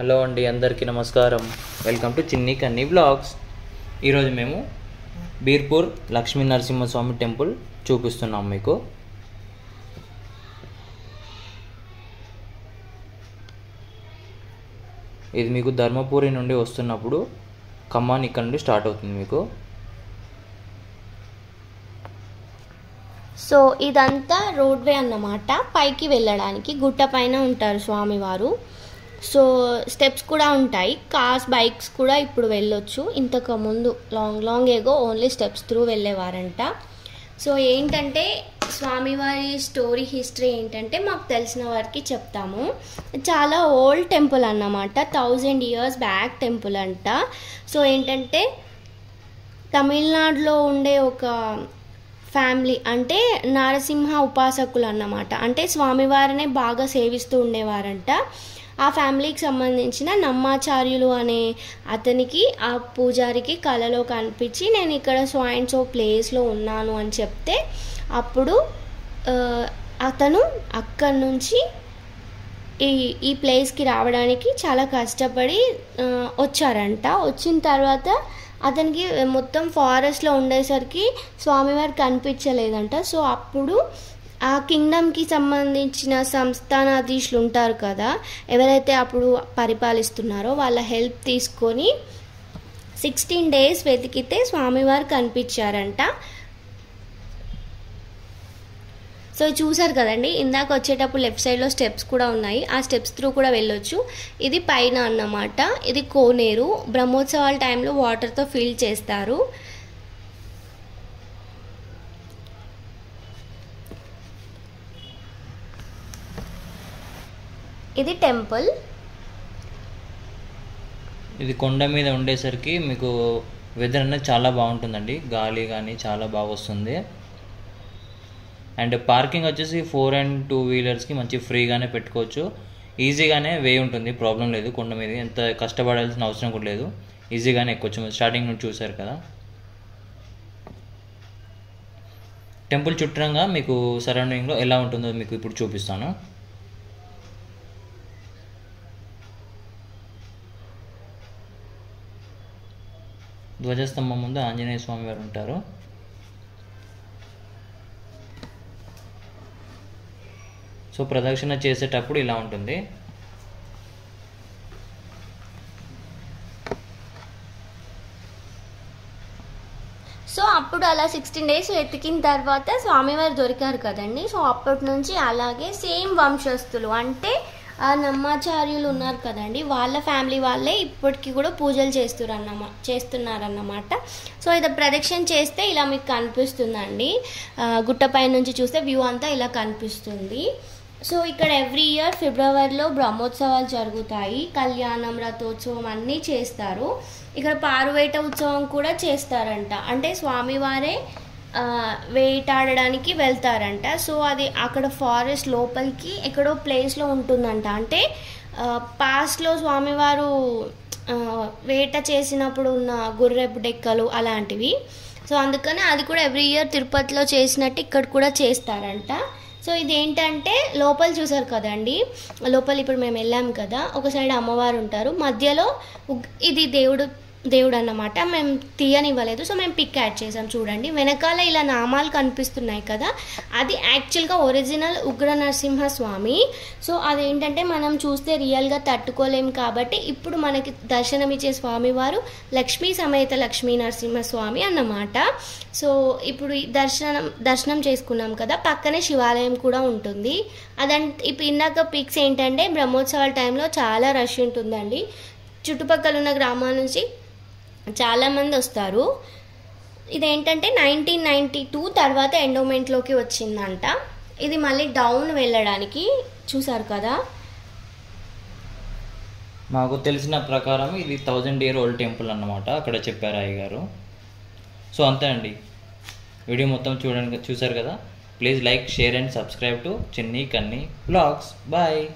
Hello అండి అందరికీ నమస్కారం. Welcome to Chinni Kanni blogs. ఈరోజు మేము బీర్పూర్ లక్ష్మీ నరసింహస్వామి టెంపుల్ చూపిస్తున్నాం మీకు. ఇది మీకు ధర్మపురి నుండి వస్తున్నప్పుడు ఖమ్మాన్ ఇక్కడ నుండి స్టార్ట్ అవుతుంది మీకు. సో ఇదంతా రోడ్వే అన్నమాట. పైకి వెళ్ళడానికి గుట్ట పైన ఉంటారు స్వామివారు. సో స్టెప్స్ కూడా ఉంటాయి. కార్స్ బైక్స్ కూడా ఇప్పుడు వెళ్ళొచ్చు. ఇంతకు ముందు long long ago only steps through వెళ్ళేవారంట. So ఏంటంటే స్వామివారి స్టోరీ హిస్టరీ ఏంటంటే మాకు తెలిసిన వారికి చెప్తాము. చాలా ఓల్డ్ టెంపుల్ అన్నమాట. థౌజండ్ ఇయర్స్ బ్యాక్ టెంపుల్ అంట. సో ఏంటంటే తమిళనాడులో ఉండే ఒక ఫ్యామిలీ అంటే నరసింహ ఉపాసకులు అన్నమాట. అంటే స్వామివారినే బాగా సేవిస్తూ ఉండేవారంట. ఆ ఫ్యామిలీకి సంబంధించిన నమ్మాచార్యులు అనే అతనికి ఆ పూజారికి కలలో కనిపించి నేను ఇక్కడ సో అండ్ సో ప్లేస్లో ఉన్నాను అని చెప్తే అప్పుడు అతను అక్కడి నుంచి ఈ ఈ ప్లేస్కి రావడానికి చాలా కష్టపడి వచ్చారంట. వచ్చిన తర్వాత అతనికి మొత్తం ఫారెస్ట్లో ఉండేసరికి స్వామివారు కనిపించలేదంట. సో అప్పుడు ఆ కింగ్డమ్కి సంబంధించిన సంస్థానాధీశులు ఉంటారు కదా ఎవరైతే అప్పుడు పరిపాలిస్తున్నారో వాళ్ళ హెల్ప్ తీసుకొని సిక్స్టీన్ డేస్ వెతికితే స్వామివారు కనిపించారంట. సో చూసారు కదండి ఇందాక వచ్చేటప్పుడు లెఫ్ట్ సైడ్లో స్టెప్స్ కూడా ఉన్నాయి ఆ స్టెప్స్ త్రూ కూడా వెళ్ళొచ్చు. ఇది పైన అన్నమాట ఇది కోనేరు బ్రహ్మోత్సవాల టైంలో వాటర్తో ఫిల్ చేస్తారు. ఇది టెంపుల్. ఇది కొండ మీద ఉండేసరికి మీకు వెదర్ అనేది చాలా బాగుంటుందండి. గాలి కానీ చాలా బాగా వస్తుంది. అండ్ పార్కింగ్ వచ్చేసి ఫోర్ అండ్ టూ వీలర్స్కి మంచి ఫ్రీగానే పెట్టుకోవచ్చు. ఈజీగానే వే ఉంటుంది ప్రాబ్లం లేదు కొండ మీద. ఎంత కష్టపడాల్సిన అవసరం కూడా లేదు. ఈజీగానే ఎక్కొచ్చు. స్టార్టింగ్ నుంచి చూసారు కదా. టెంపుల్ చుట్టంగా మీకు సరౌండింగ్లో ఎలా ఉంటుందో మీకు ఇప్పుడు చూపిస్తాను. ధ్వజస్తంభం ముందు ఆంజనేయ స్వామి వారు ఉంటారు. సో ప్రదక్షిణ చేసేటప్పుడు ఇలా ఉంటుంది. సో అప్పుడు అలా సిక్స్టీన్ డేస్ వెతికిన తర్వాత స్వామివారు దొరికారు కదండి. సో అప్పటి నుంచి అలాగే సేమ్ వంశస్థులు. అంటే నమ్మాచార్యులు ఉన్నారు కదండి. వాళ్ళ ఫ్యామిలీ వాళ్ళే ఇప్పటికీ కూడా పూజలు చేస్తున్నారు చేస్తున్నారన్నమాట. సో ఇది ప్రదక్షిణ చేస్తే ఇలా మీకు కనిపిస్తుందండి. గుట్టపై నుంచి చూస్తే వ్యూ అంతా ఇలా కనిపిస్తుంది. సో ఇక్కడ ఎవ్రీ ఇయర్ ఫిబ్రవరిలో బ్రహ్మోత్సవాలు జరుగుతాయి. కళ్యాణం రథోత్సవం అన్నీ చేస్తారు. ఇక్కడ పారువేట ఉత్సవం కూడా చేస్తారంట. అంటే స్వామివారే వెయిట్ వేటాడడానికి వెళ్తారంట. సో అది అక్కడ ఫారెస్ట్ లోపలికి ఎక్కడో ప్లేస్లో ఉంటుందంట. అంటే పాస్ట్లో స్వామివారు వేట చేసినప్పుడు ఉన్న గుర్రెపు డెక్కలు అలాంటివి. సో అందుకని అది కూడా ఎవ్రీ ఇయర్ తిరుపతిలో చేసినట్టు ఇక్కడ కూడా చేస్తారంట. సో ఇది ఏంటంటే లోపల చూసారు కదండి? లోపల ఇప్పుడు మేము వెళ్ళాం కదా ఒక సైడ్ అమ్మవారు ఉంటారు. మధ్యలో ఇది దేవుడు దేవుడు అన్నమాట మేము తీయనివ్వలేదు. సో మేము పిక్ యాడ్ చేసాం. చూడండి. వెనకాల ఇలా నామాలు కనిపిస్తున్నాయి కదా. అది యాక్చువల్గా ఒరిజినల్ ఉగ్ర నరసింహ స్వామి సో అదేంటంటే మనం చూస్తే రియల్గా తట్టుకోలేం కాబట్టి ఇప్పుడు మనకి దర్శనమిచ్చే స్వామివారు లక్ష్మీ సమేత లక్ష్మీ నరసింహ స్వామి అన్నమాట. సో ఇప్పుడు ఈ దర్శనం దర్శనం చేసుకున్నాం కదా. పక్కనే శివాలయం కూడా ఉంటుంది. అదంటే ఇప్పుడు ఇందాక పిక్స్ ఏంటంటే బ్రహ్మోత్సవాల టైంలో చాలా రష్ ఉంటుందండి. చుట్టుపక్కల ఉన్న గ్రామాల నుంచి చాలామంది వస్తారు. ఇదేంటంటే నైన్టీన్ నైంటీ టూ తర్వాత ఎండోమెంట్లోకి వచ్చిందంట. ఇది మళ్ళీ డౌన్ వెళ్ళడానికి చూసారు కదా. మాకు తెలిసిన ప్రకారం ఇది థౌజండ్ ఇయర్ ఓల్డ్ టెంపుల్ అన్నమాట అక్కడ చెప్పారు అయ్య గారు. సో అంతే అండి. వీడియో మొత్తం చూడండి చూసారు కదా. Please like share and subscribe to Chinni Kanni blogs. Bye.